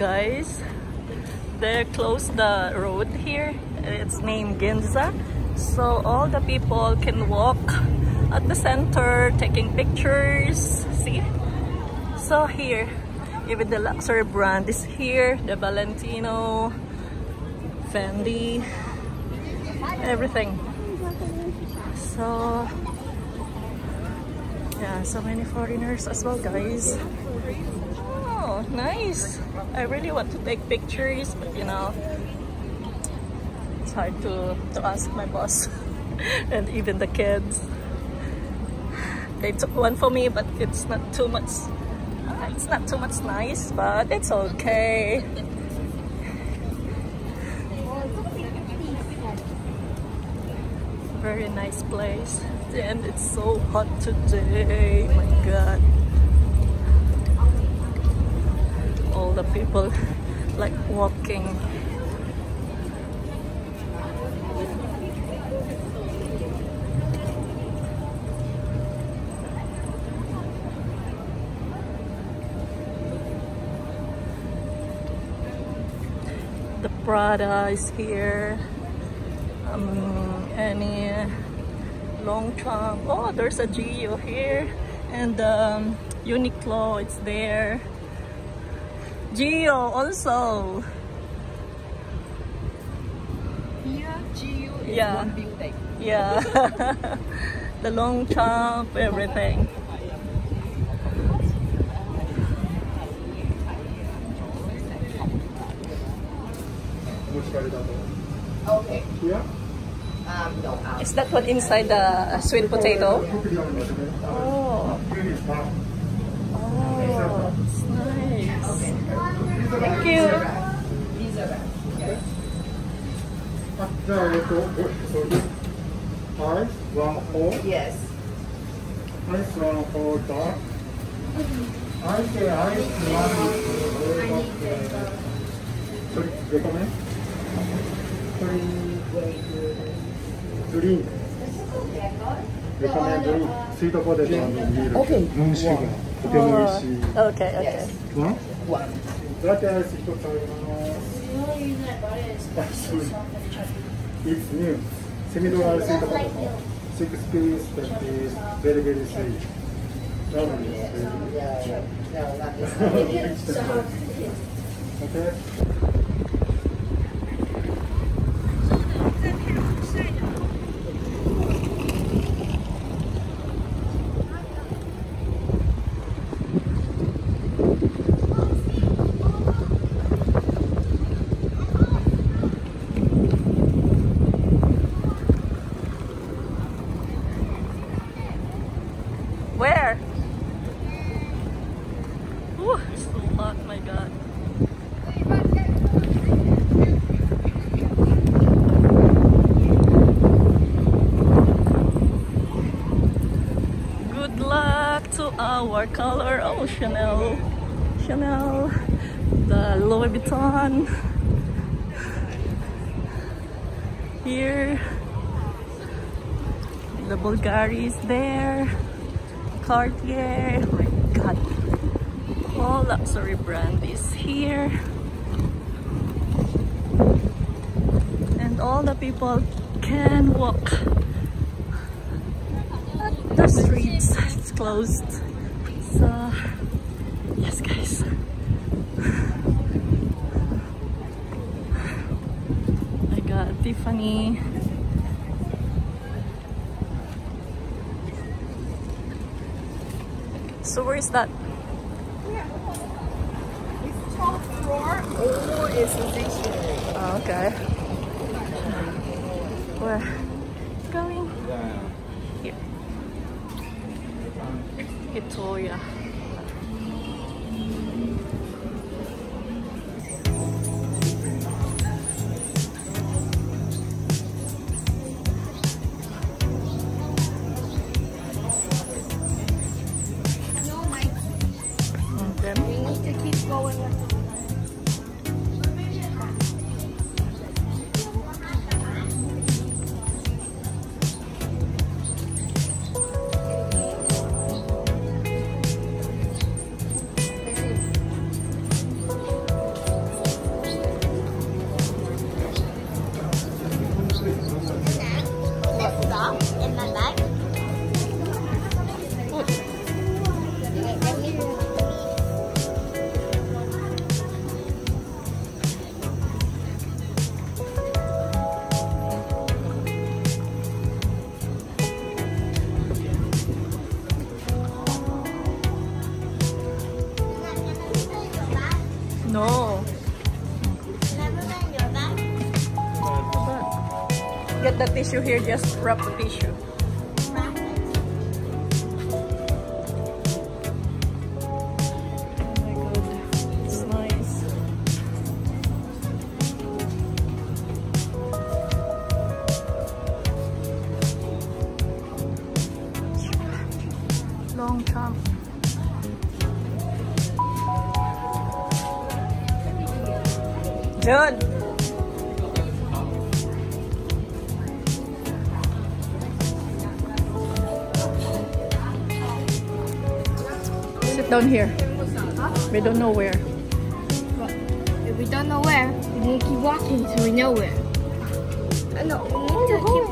guys. They closed the road here. It's named Ginza. So all the people can walk at the center taking pictures. See? So here, even the luxury brand is here. The Valentino, Fendi, everything. So yeah, so many foreigners as well guys. Nice. I really want to take pictures, but you know, it's hard to, to ask my boss and even the kids. They took one for me, but it's not too much. It's not too much nice, but it's okay. Very nice place. And it's so hot today. My god. All the people like walking the Prada is here. Um, any Longchamp. Oh, there's a Geo here. And um, Uniqlo, it's there. Geo also. Here, Geo is Yeah. one building. Yeah. the Longchamp, everything. Okay. Yeah? Um, no, um, Is that what inside the uh, sweet potato? Oh. Oh, it's nice cute. These are red. Yeah. Eyes, round. Yes. Eyes, round hole, dark. I say eyes. Three, recommend? Three. Recommend three. Suitable for the Okay. Okay, okay. One? One. ラテアイス一つあります。It's new. Semi-dry sweet potato. Six piece that is very very sweet. Lovely. Yeah. No, not this one. Okay. Our color. Oh, Chanel. Chanel. The Louis Vuitton. Here. The Bulgari is there. Cartier. Oh my god. All luxury brand is here. And all the people can walk the streets. It's closed. So, yes, guys. I got Tiffany. So where is that? It's top floor or is stationary. Oh, okay. Where? Going? Here. Victoria. And No. Get the tissue here, just wrap the tissue. Oh long term. Judd. Sit down here. We don't know where. If we don't know where, we need to keep walking till we know where. Uh, no, we need to keep.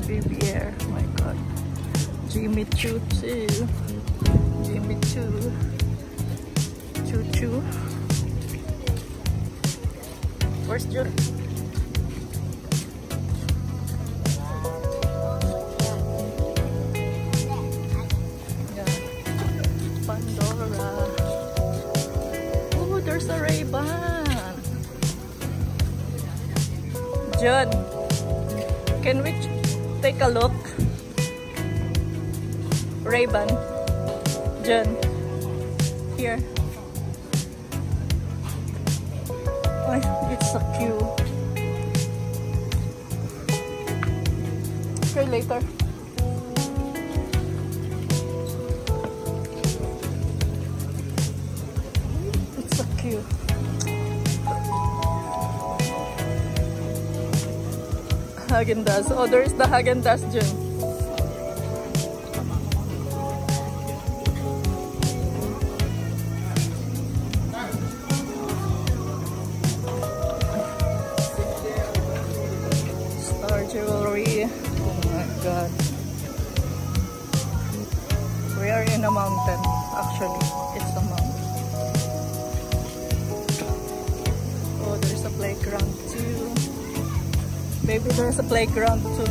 Bibier. Oh my god. Jimmy Choo too. Jimmy Choo. Choo Choo. Where's. Oh, there's a Ray-Ban. Judd, can we take a look? Ray-Ban. Judd, here. Oh, it's so cute. Okay, later. It's so cute. Haagen-Dazs. Oh, there's the Haagen-Dazs gym. Star jewelry. Oh my god. We are in a mountain. Actually, there's a playground too.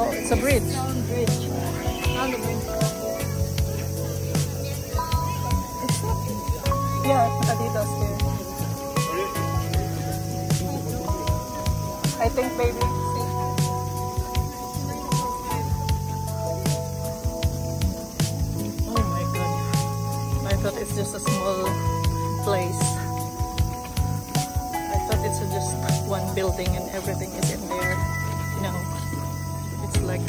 Oh, it's a bridge. It's not. Yeah, Adidas there. I think maybe. Oh my god. I thought it's just a small place. I thought it's just one building and everything is in there. No. It's like.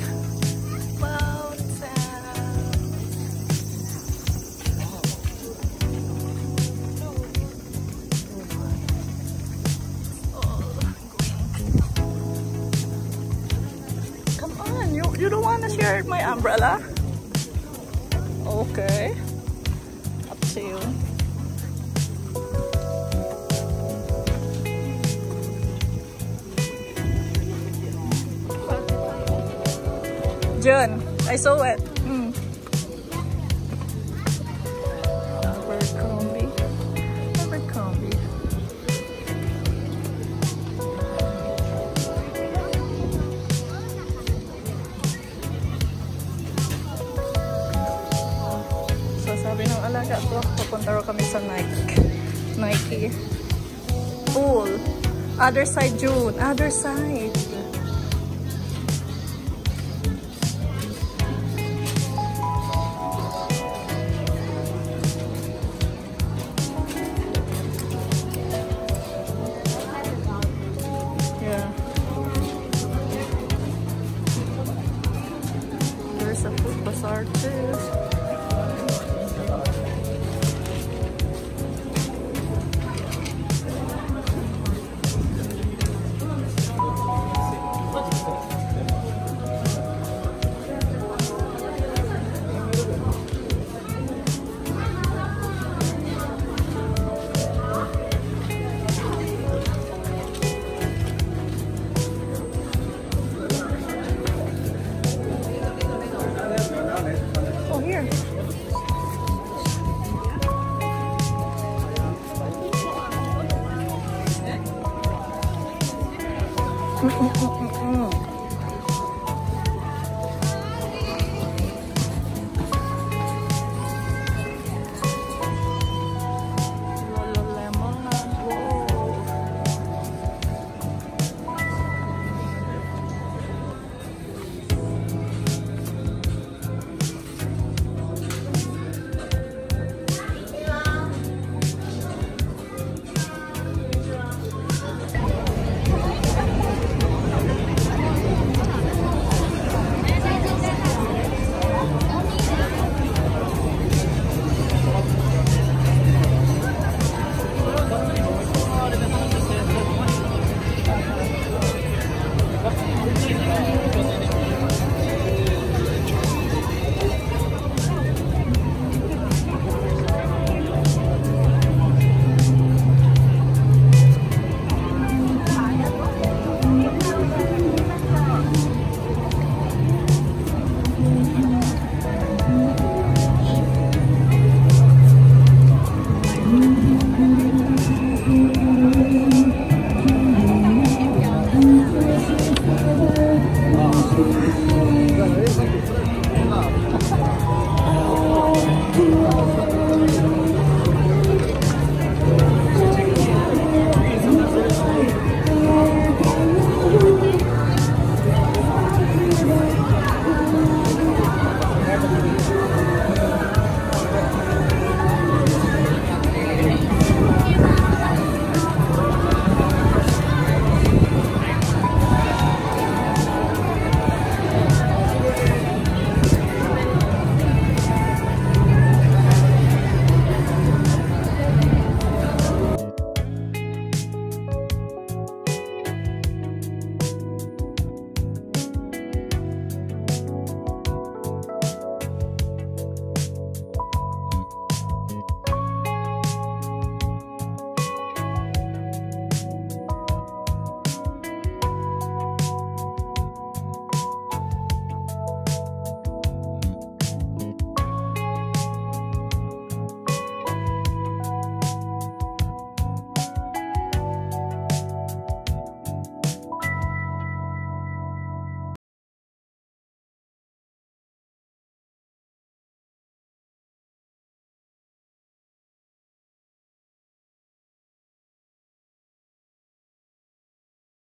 Come on, you you don't want to share my umbrella? Okay. John, I saw it. Mm. Abercrombie. Abercrombie. So sabi alaga ko, pupunta raw kami Nike. Nike. Pool. Other side, June. Other side. Food bazaar